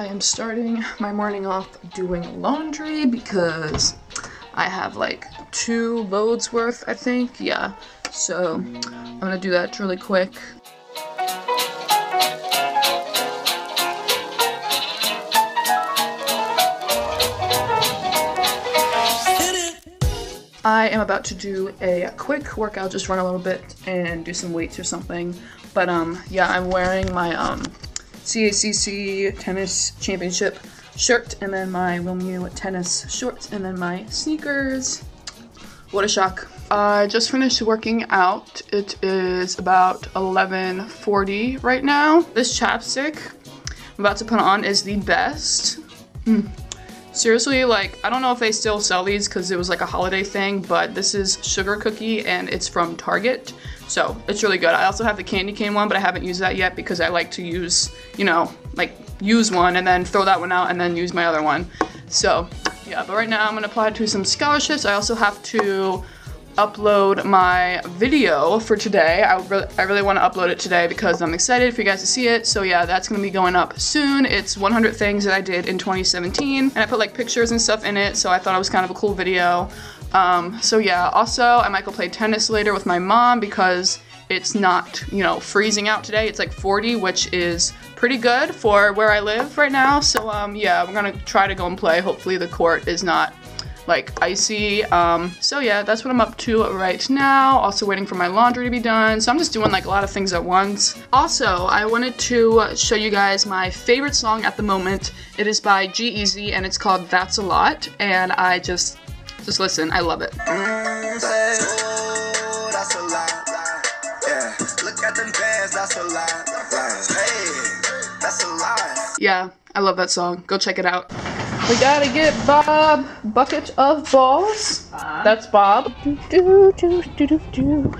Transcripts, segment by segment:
I am starting my morning off doing laundry because I have like two loads worth, I think. Yeah. So I'm gonna do that really quick. I am about to do a quick workout, just run a little bit and do some weights or something. But um, yeah, I'm wearing my um, CACC Tennis Championship shirt and then my Wilmu tennis shorts and then my sneakers. What a shock. I just finished working out. It is about 11.40 right now. This chapstick I'm about to put on is the best. Mm. Seriously, like, I don't know if they still sell these because it was like a holiday thing, but this is Sugar Cookie and it's from Target. So it's really good. I also have the candy cane one, but I haven't used that yet because I like to use, you know, like use one and then throw that one out and then use my other one. So yeah, but right now I'm gonna apply to some scholarships. I also have to upload my video for today. I really, I really want to upload it today because I'm excited for you guys to see it. So yeah, that's going to be going up soon. It's 100 things that I did in 2017 and I put like pictures and stuff in it. So I thought it was kind of a cool video. Um, so yeah, also I might go play tennis later with my mom because it's not, you know, freezing out today. It's like 40, which is pretty good for where I live right now. So um, yeah, we're gonna try to go and play. Hopefully the court is not like icy. Um, so yeah, that's what I'm up to right now. Also waiting for my laundry to be done. So I'm just doing like a lot of things at once. Also, I wanted to show you guys my favorite song at the moment. It is by G-Eazy and it's called That's a Lot. And I just, just listen, I love it. Yeah, I love that song. Go check it out. We gotta get Bob bucket of balls. Uh, That's Bob. Do, do, do,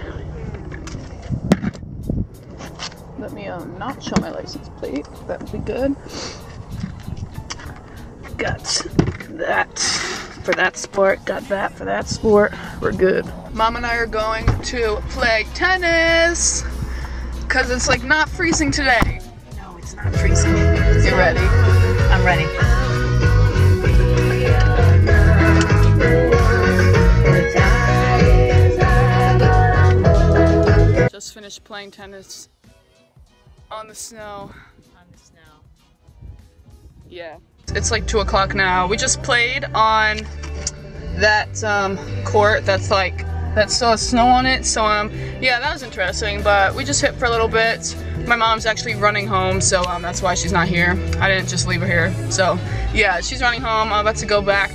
Let me um, not show my license plate. That would be good. Got that for that sport. Got that for that sport. We're good. Mom and I are going to play tennis because it's like not freezing today. No, it's not freezing. You ready? I'm ready. Just finished playing tennis on the snow. On the snow. Yeah. It's like 2 o'clock now. We just played on that um, court that's like, that still has snow on it. So um, yeah, that was interesting, but we just hit for a little bit. My mom's actually running home, so um, that's why she's not here. I didn't just leave her here. So yeah, she's running home. I'm about to go back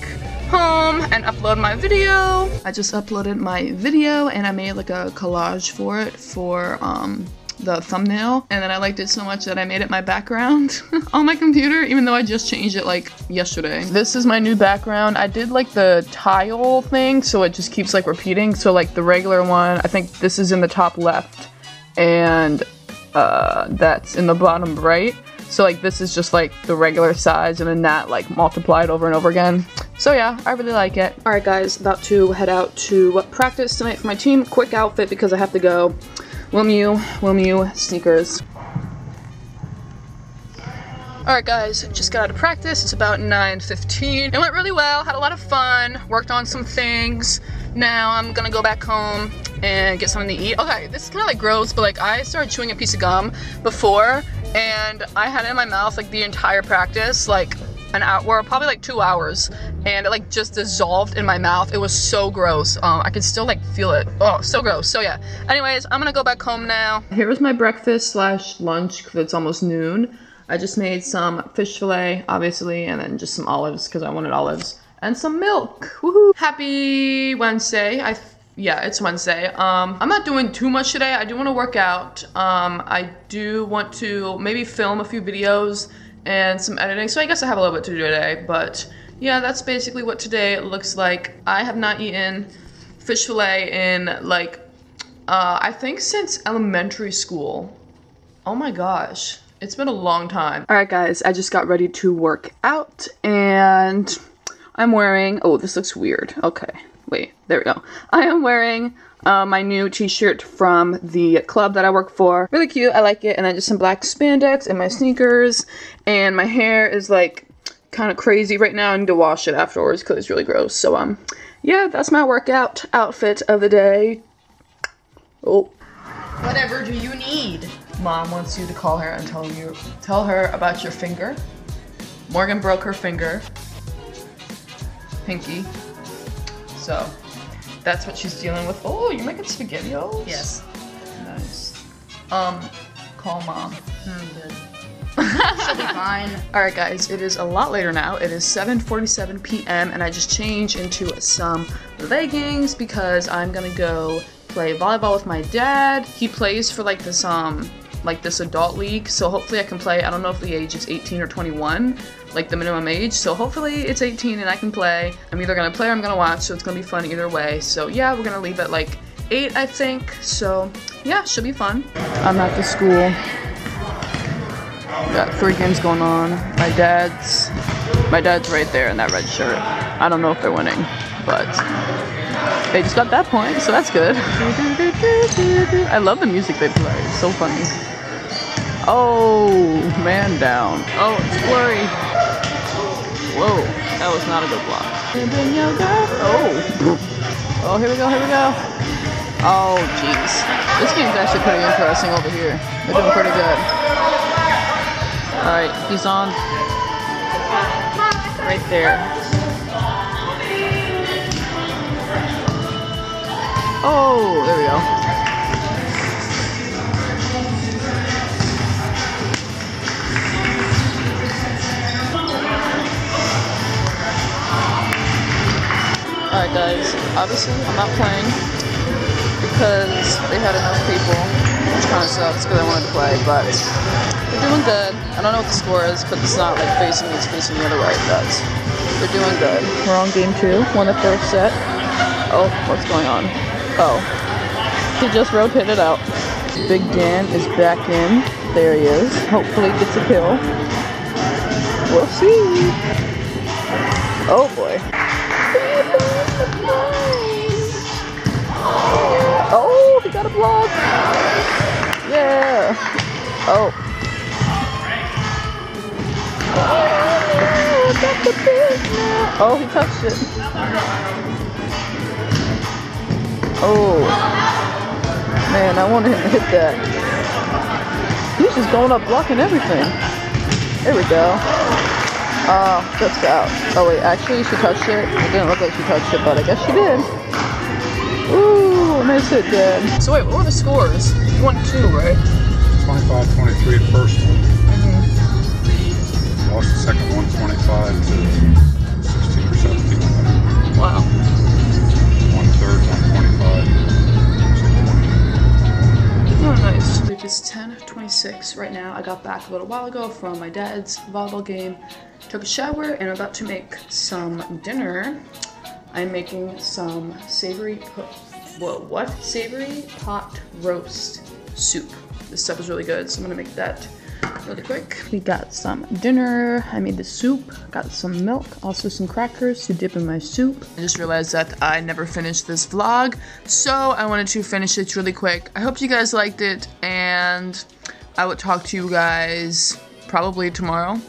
home and upload my video. I just uploaded my video and I made like a collage for it for um, the thumbnail and then I liked it so much that I made it my background on my computer even though I just changed it like yesterday. This is my new background. I did like the tile thing so it just keeps like repeating so like the regular one I think this is in the top left and uh, that's in the bottom right so like this is just like the regular size and then that like multiplied over and over again. So yeah, I really like it. Alright guys, about to head out to practice tonight for my team. Quick outfit because I have to go. Wilmu, Wilmu, sneakers. Alright guys, just got out of practice. It's about 9.15. It went really well, had a lot of fun, worked on some things. Now I'm gonna go back home and get something to eat. Okay, this is kind of like gross, but like I started chewing a piece of gum before and I had it in my mouth like the entire practice, like an hour, probably like two hours, and it like just dissolved in my mouth. It was so gross. Um, I could still like feel it. Oh, so gross. So yeah. Anyways, I'm gonna go back home now. Here was my breakfast slash lunch because it's almost noon. I just made some fish fillet, obviously, and then just some olives because I wanted olives and some milk. Woohoo! Happy Wednesday. I yeah, it's Wednesday. Um, I'm not doing too much today. I do want to work out. Um, I do want to maybe film a few videos and some editing. So I guess I have a little bit to do today. But yeah, that's basically what today looks like. I have not eaten fish fillet in like, uh, I think since elementary school. Oh my gosh. It's been a long time. All right, guys, I just got ready to work out and I'm wearing, oh, this looks weird. Okay. There we go. I am wearing uh, my new t-shirt from the club that I work for. Really cute, I like it. And then just some black spandex and my sneakers. And my hair is like kind of crazy right now. I need to wash it afterwards because it's really gross. So um, yeah, that's my workout outfit of the day. Oh. Whatever do you need? Mom wants you to call her and tell you tell her about your finger. Morgan broke her finger. Pinky. So that's what she's dealing with. Oh, you're making spaghettios? Yes. Nice. Um, call mom. Mm, good. She'll be fine. Alright guys, it is a lot later now. It is 7.47 p.m. and I just changed into some leggings because I'm gonna go play volleyball with my dad. He plays for like this um like this adult league, so hopefully I can play. I don't know if the age is 18 or 21, like the minimum age. So hopefully it's 18 and I can play. I'm either gonna play or I'm gonna watch, so it's gonna be fun either way. So yeah, we're gonna leave at like 8, I think. So yeah, should be fun. I'm at the school. Got three games going on. My dad's my dad's right there in that red shirt. I don't know if they're winning, but they just got that point, so that's good. I love the music they play. It's so funny. Oh, man down. Oh, it's blurry. Whoa, that was not a good block. Oh. Oh, here we go, here we go. Oh, jeez. This game's actually pretty interesting over here. They're doing pretty good. Alright, he's on. Right there. Obviously I'm not playing because they had enough people, which kind of sucks because I wanted to play, but they're doing good. I don't know what the score is, but it's not like facing me, it's facing the other way. Does. They're doing good. We're on game two, won the first set. Oh, what's going on? Oh, he just rotated out. Big Dan is back in. There he is. Hopefully gets a kill. We'll see. Oh boy. Oh, he got a block. Yeah. Oh. Oh. Oh, he touched it. Oh. Man, I wanted him to hit that. He's just going up blocking everything. There we go. Oh, that's out. Oh wait, actually she touched it. It didn't look like she touched it, but I guess she did. Ooh, nice hit, Dad. So wait, what were the scores? One, two, right? 25 23 the first one. Mm-hmm. Lost the second one 25 to 16 or 17. Wow. One third, 125. Oh, nice. Is 10:26 right now. I got back a little while ago from my dad's volleyball game. Took a shower and I'm about to make some dinner. I'm making some savory, whoa, what? Savory pot roast soup. This stuff is really good, so I'm gonna make that really quick. We got some dinner. I made the soup. Got some milk, also some crackers to dip in my soup. I just realized that I never finished this vlog, so I wanted to finish it really quick. I hope you guys liked it, and I would talk to you guys probably tomorrow.